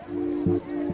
嗯。